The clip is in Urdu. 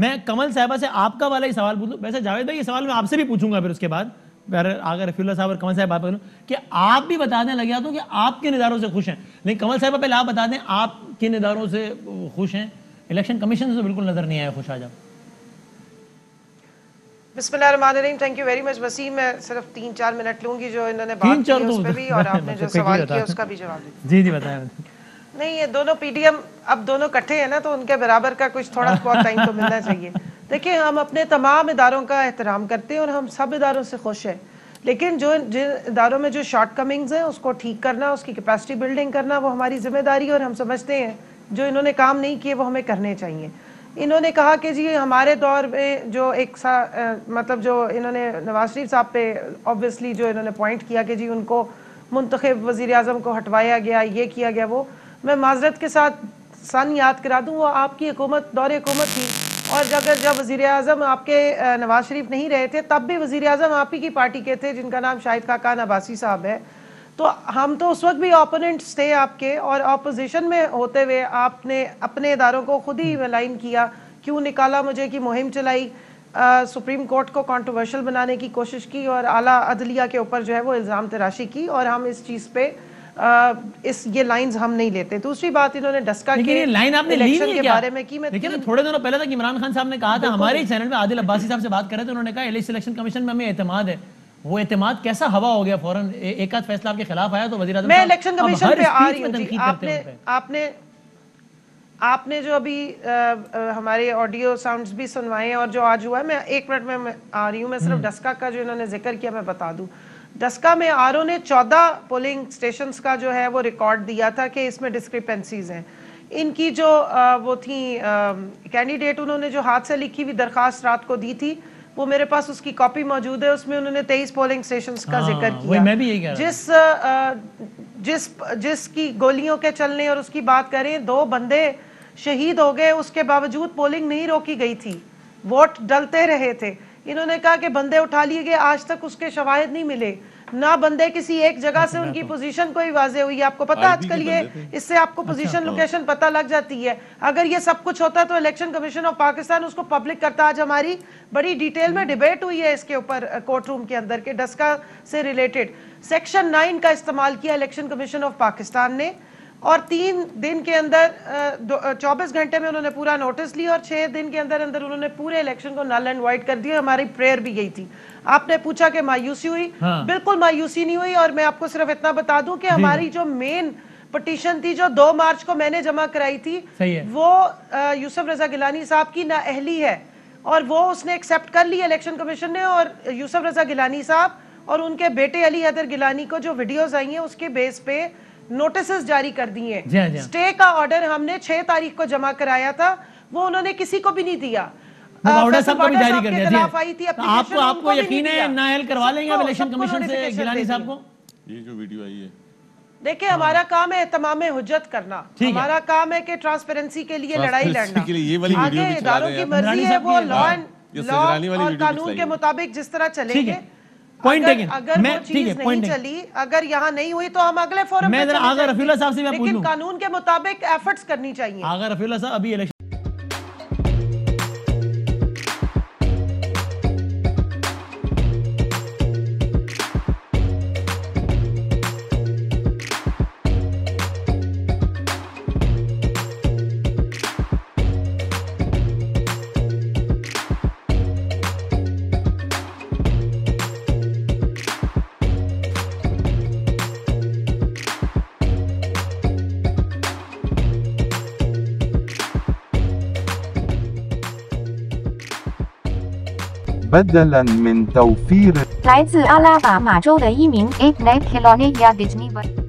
میں کمل صاحبہ سے آپ کا والا ہی سوال پوچھوں۔ ویسے جاوید بھائی یہ سوال میں آپ سے بھی پوچھوں گا پھر اس کے بعد۔ اگر رفیع اللہ صاحب اور کمل صاحب بات کروں کہ آپ بھی بتا دیں لگیا تو کہ آپ کن اداروں سے خوش ہیں۔ لیکن کمل صاحبہ پہلے آپ بتا دیں آپ کن اداروں سے خوش ہیں۔ الیکشن کمیشن سے بالکل نظر نہیں آیا خوش آج آپ بسم اللہ الرحمن الرحیم thank you very much Waseem میں صرف تین چار منٹ لوں گی جو انہوں نے بات کی اس پہ بھی اور آپ نے جو سوال کیا اس کا بھی جواب دیا جی جی بتائیں۔ نہیں، یہ دونوں پی ڈی ایم اب دونوں کٹھے ہیں نا، تو ان کے برابر کا کچھ تھوڑا بہت ٹائم تو ملنا چاہیے۔ دیکھیں، ہم اپنے تمام اداروں کا احترام کرتے ہیں اور ہم سب اداروں سے خوش ہیں۔ لیکن جو جن اداروں میں جو شارٹ کمنگز ہیں، اس کو ٹھیک کرنا، اس کی کیپیسٹی بلڈنگ کرنا، وہ ہماری ذمہ داری اور ہم سمجھتے ہیں، جو انہوں نے کام نہیں کیے، وہ ہمیں کرنے چاہیے۔ انہوں نے کہا کہ جی ہمارے دور میں جو ایک سا مطلب جو انہوں نے نواز شریف صاحب پہ آبویسلی جو انہوں نے پوائنٹ کیا کہ جی ان کو منتخب وزیر اعظم کو ہٹوایا گیا، یہ کیا گیا، وہ میں معذرت کے ساتھ سن یاد کرا دوں وہ آپ کی حکومت دور حکومت تھی۔ اور اگر جب وزیر اعظم آپ کے نواز شریف نہیں رہے تھے تب بھی وزیر اعظم آپ ہی کی پارٹی کے تھے جن کا نام شاہد خاقان عباسی صاحب ہے۔ تو ہم تو اس وقت بھی اوپوننٹس تھے آپ کے اور اپوزیشن میں ہوتے ہوئے آپ نے اپنے اداروں کو خود ہی لائن کیا۔ کیوں نکالا مجھے کی مہم چلائی؟ سپریم کورٹ کو کانٹروورشل بنانے کی کوشش کی اور اعلیٰ عدلیہ کے اوپر جو ہے وہ الزام تراشی کی اور ہم اس چیز پہ اس یہ لائنز ہم نہیں لیتے۔ دوسری بات انہوں نے ڈسکا کے لائن آپ نے لی نہیں کے بارے میں کی میں تھوڑے دنوں پہلے تک عمران خان صاحب نے کہا تھا ہمارے چینل میں عادل عباسی صاحب سے بات کر رہے تھے انہوں نے کہا الیکشن سلیکشن کمیشن میں ہمیں اعتماد ہے۔ وہ اعتماد کیسا ہوا ہو گیا فوراً؟ ایک آدھ فیصلہ آپ کے خلاف آیا تو وزیر اعظم میں الیکشن کمیشن پہ آ رہی ہوں آپ نے آپ نے آپ نے جو ابھی ہمارے آڈیو ساؤنڈز بھی سنوائے ہیں اور جو آج ہوا ہے میں ایک منٹ میں آ رہی ہوں۔ میں صرف ڈسکا کا جو انہوں نے ذکر کیا میں بتا دوں۔ ڈسکا میں آر او نے چودہ پولنگ سٹیشنز کا جو ہے وہ ریکارڈ دیا تھا کہ اس میں ڈسکریپنسیز ہیں۔ ان کی جو وہ تھیں کینڈیڈیٹ انہوں نے جو ہاتھ سے لکھی ہوئی درخواست رات کو دی تھی وہ میرے پاس اس کی کاپی موجود ہے اس میں انہوں نے تیئیس پولنگ سٹیشنز کا ذکر کیا۔ جس جس جس کی گولیوں کے چلنے اور اس کی بات کریں دو بندے شہید ہو گئے اس کے باوجود پولنگ نہیں روکی گئی تھی۔ ووٹ ڈلتے رہے تھے۔ انہوں نے کہا کہ بندے اٹھا لیے گئے آج تک اس کے شواہد نہیں ملے۔ نہ بندے کسی ایک جگہ سے ان کی پوزیشن کوئی واضح ہوئی۔ آپ کو پتا آج کل یہ اس سے آپ کو پوزیشن لوکیشن پتا لگ جاتی ہے۔ اگر یہ سب کچھ ہوتا تو الیکشن کمیشن آف پاکستان اس کو پبلک کرتا۔ آج ہماری بڑی ڈیٹیل میں ڈیبیٹ ہوئی ہے اس کے اوپر کورٹ روم کے اندر کے ڈسکا سے ریلیٹڈ سیکشن نائن کا استعمال کیا الیکشن کمیشن آف پاکستان نے۔ اور تین دن کے اندر چوبیس گھنٹے میں انہوں نے پورا نوٹس لیا اور چھ دن کے اندر اندر انہوں نے پورے الیکشن کو نل اینڈ وائٹ کر دیا ہماری پریئر بھی گئی تھی آپ نے پوچھا کہ مایوسی ہوئی ہاں۔ بالکل مایوسی نہیں ہوئی اور میں آپ کو صرف اتنا بتا دوں کہ جی،۔ ہماری جو مین پٹیشن تھی جو دو مارچ کو میں نے جمع کرائی تھی وہ یوسف رضا گلانی صاحب کی نا اہلی ہے اور وہ اس نے ایکسپٹ کر لی الیکشن کمیشن نے اور یوسف رضا گلانی صاحب اور ان کے بیٹے علی حیدر گلانی کو جو ویڈیوز آئی ہیں اس کے بیس پہ نوٹسز جاری کر دیے۔ سٹے کا آرڈر ہم نے چھے تاریخ کو جمع کرایا تھا وہ انہوں نے کسی کو بھی نہیں دیا۔ باؤڈا صاحب کو بھی جاری کر دیا آپ کو آپ کو یقین ہے نائل کروا لیں گے الیکشن کمیشن سے گلانی صاحب کو؟ یہ جو ویڈیو آئی ہے۔ دیکھیں ہمارا کام ہے اہتمام حجت کرنا۔ ہمارا کام ہے کہ ٹرانسپیرنسی کے لیے لڑائی لڑنا۔ آگے اداروں کی مرضی ہے وہ لا اور قانون کے مطابق جس طرح چلیں گے۔ اگر وہ چیز نہیں چلی اگر یہاں نہیں ہوئی تو ہم اگلے فورم میں اللہ صاحب سے میں لیکن قانون کے مطابق ایفرٹس کرنی چاہیے۔ آگا رفی اللہ صاحب ابھی بدلا من توفير 来自阿拉巴马州的一名 Ape Nate Kelone 亚迪尼文。